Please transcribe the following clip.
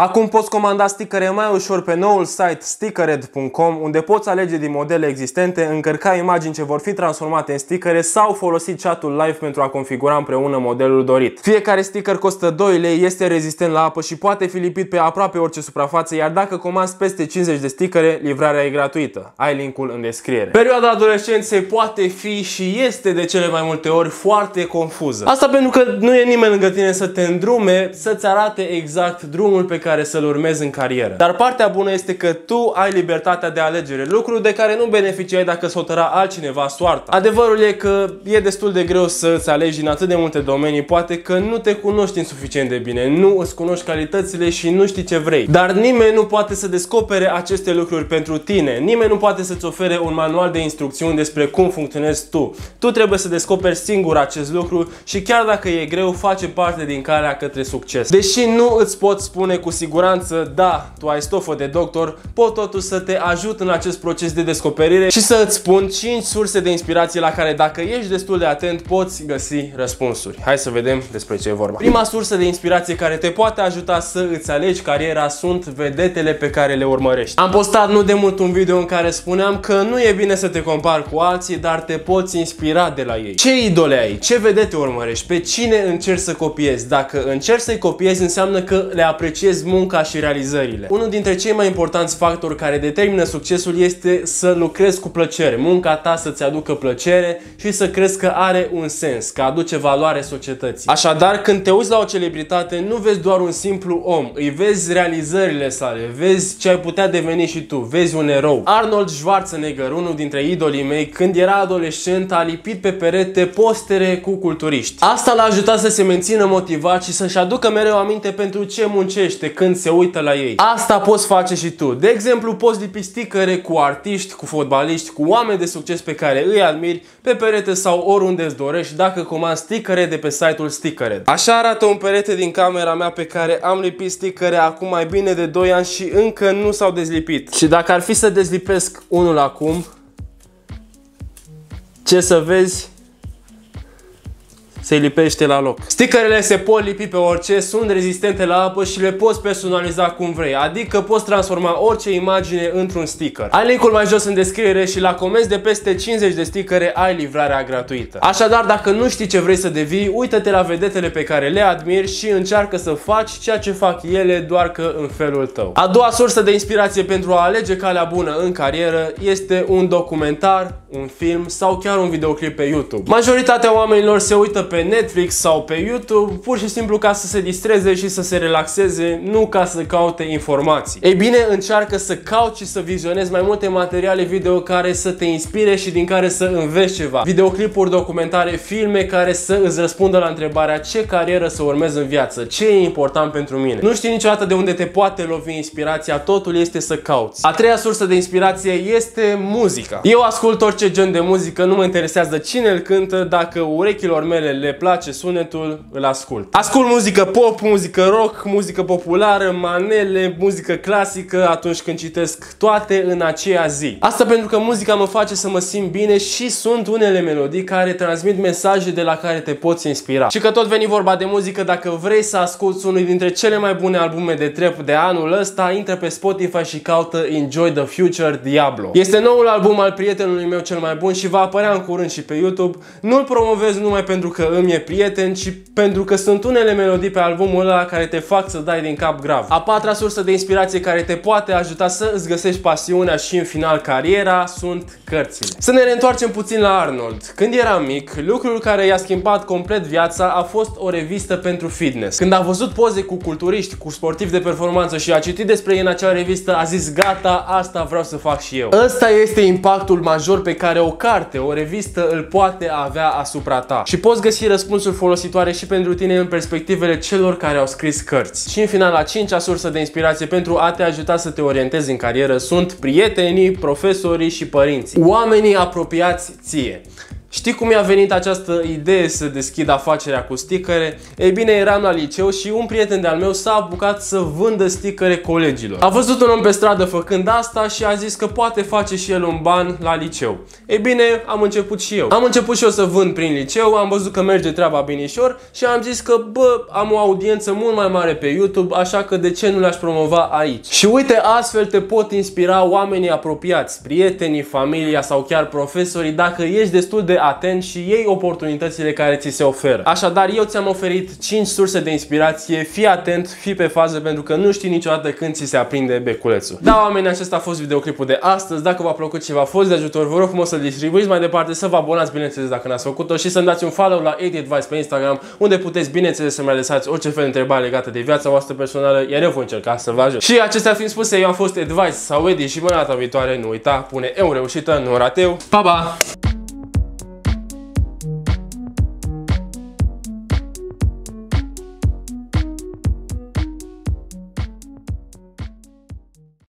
Acum poți comanda stickere mai ușor pe noul site stickered.com unde poți alege din modele existente, încărca imagini ce vor fi transformate în stickere sau folosi chatul live pentru a configura împreună modelul dorit. Fiecare sticker costă 2 lei, este rezistent la apă și poate fi lipit pe aproape orice suprafață, iar dacă comanzi peste 50 de stickere, livrarea e gratuită. Ai linkul în descriere. Perioada adolescenței poate fi și este de cele mai multe ori foarte confuză. Asta pentru că nu e nimeni lângă tine să te îndrume, să-ți arate exact drumul pe care să-l urmezi în carieră. Dar partea bună este că tu ai libertatea de alegere, lucru de care nu beneficiai dacă s-o tăra altcineva soarta. Adevărul e că e destul de greu să-ți alegi în atât de multe domenii, poate că nu te cunoști suficient de bine, nu îți cunoști calitățile și nu știi ce vrei. Dar nimeni nu poate să descopere aceste lucruri pentru tine. Nimeni nu poate să-ți ofere un manual de instrucțiuni despre cum funcționezi tu. Tu trebuie să descoperi singur acest lucru și chiar dacă e greu, face parte din calea către succes. Deși nu îți pot spune cu siguranță, da, tu ai stofă de doctor, pot totuși să te ajut în acest proces de descoperire și să îți spun 5 surse de inspirație la care dacă ești destul de atent poți găsi răspunsuri. Hai să vedem despre ce e vorba. Prima sursă de inspirație care te poate ajuta să îți alegi cariera sunt vedetele pe care le urmărești. Am postat nu de mult un video în care spuneam că nu e bine să te compari cu alții, dar te poți inspira de la ei. Ce idole ai? Ce vedete urmărești? Pe cine încerci să copiezi? Dacă încerci să-i copiezi înseamnă că le apreciezi munca și realizările. Unul dintre cei mai importanți factori care determină succesul este să lucrezi cu plăcere. Munca ta să-ți aducă plăcere și să crezi că are un sens, că aduce valoare societății. Așadar, când te uiți la o celebritate, nu vezi doar un simplu om, îi vezi realizările sale, vezi ce ai putea deveni și tu, vezi un erou. Arnold Schwarzenegger, unul dintre idolii mei, când era adolescent, a lipit pe perete postere cu culturiști. Asta l-a ajutat să se mențină motivat și să-și aducă mereu aminte pentru ce muncește când se uită la ei. Asta poți face și tu. De exemplu, poți lipi sticăre cu artiști, cu fotbaliști, cu oameni de succes pe care îi admiri pe perete sau oriunde îți dorești dacă comanzi sticăre de pe site-ul Stickered. Așa arată un perete din camera mea pe care am lipit sticăre acum mai bine de 2 ani și încă nu s-au dezlipit. Și dacă ar fi să dezlipesc unul acum, ce să vezi se lipește la loc. Stickerele se pot lipi pe orice, sunt rezistente la apă și le poți personaliza cum vrei, adică poți transforma orice imagine într-un sticker. Ai linkul mai jos în descriere și la comenzi de peste 50 de stickere ai livrarea gratuită. Așadar, dacă nu știi ce vrei să devii, uită-te la vedetele pe care le admiri și încearcă să faci ceea ce fac ele doar că în felul tău. A doua sursă de inspirație pentru a alege calea bună în carieră este un documentar, un film sau chiar un videoclip pe YouTube. Majoritatea oamenilor se uită pe Netflix sau pe YouTube pur și simplu ca să se distreze și să se relaxeze, nu ca să caute informații. Ei bine, încearcă să cauți și să vizionezi mai multe materiale video care să te inspire și din care să înveți ceva. Videoclipuri, documentare, filme care să îți răspundă la întrebarea ce carieră să urmezi în viață, ce e important pentru mine. Nu știi niciodată de unde te poate lovi inspirația, totul este să cauți. A treia sursă de inspirație este muzica. Eu ascult orice gen de muzică, nu mă interesează cine îl cântă, dacă urechilor mele le place sunetul, îl ascult. Ascult muzică pop, muzică rock, muzică populară, manele, muzică clasică atunci când citesc toate în aceea zi. Asta pentru că muzica mă face să mă simt bine și sunt unele melodii care transmit mesaje de la care te poți inspira. Și că tot veni vorba de muzică, dacă vrei să asculti unul dintre cele mai bune albume de trap de anul ăsta, intră pe Spotify și caută Enjoy the Future Diablo. Este noul album al prietenului meu cel mai bun și va apărea în curând și pe YouTube. Nu-l promovez numai pentru că îmi e prieten, ci pentru că sunt unele melodii pe albumul ăla care te fac să dai din cap grav. A patra sursă de inspirație care te poate ajuta să îți găsești pasiunea și în final cariera sunt cărțile. Să ne reîntoarcem puțin la Arnold. Când era mic, lucrul care i-a schimbat complet viața a fost o revistă pentru fitness. Când a văzut poze cu culturiști, cu sportivi de performanță și a citit despre ei în acea revistă, a zis gata, asta vreau să fac și eu. Ăsta este impactul major pe care o carte, o revistă îl poate avea asupra ta. Și poți găsi răspunsuri folositoare și pentru tine în perspectivele celor care au scris cărți. Și în final, a cincea sursă de inspirație pentru a te ajuta să te orientezi în carieră sunt prietenii, profesorii și părinții. Oamenii apropiați ție. Știi cum mi-a venit această idee să deschid afacerea cu sticăre? Ei bine, eram la liceu și un prieten de-al meu s-a apucat să vândă sticăre colegilor. A văzut un om pe stradă făcând asta și a zis că poate face și el un ban la liceu. Ei bine, am început și eu. Am început și eu să vând prin liceu, am văzut că merge treaba binișor și am zis că, bă, am o audiență mult mai mare pe YouTube, așa că de ce nu le-aș promova aici? Și uite, astfel te pot inspira oamenii apropiați, prietenii, familia sau chiar profesorii, dacă ești destul de atent și iei oportunitățile care ți se oferă. Așadar, eu ți-am oferit 5 surse de inspirație, fii atent, fii pe fază pentru că nu știi niciodată când ți se aprinde beculețul. Da, oameni, acesta a fost videoclipul de astăzi. Dacă v-a plăcut și v-a fost de ajutor, vă rog frumos să-l distribuiți mai departe, să vă abonați, bineînțeles, dacă n-ați făcut-o și să-mi dați un follow la 8 Advice pe Instagram, unde puteți, bineînțeles, să-mi adresați orice fel de întrebare legată de viața voastră personală, iar eu voi încerca să vă ajut. Și acestea fiind spuse, eu am fost Advice sau Edi și până data viitoare, nu uita, pune eu reușită, nu rateu. Pa, pa!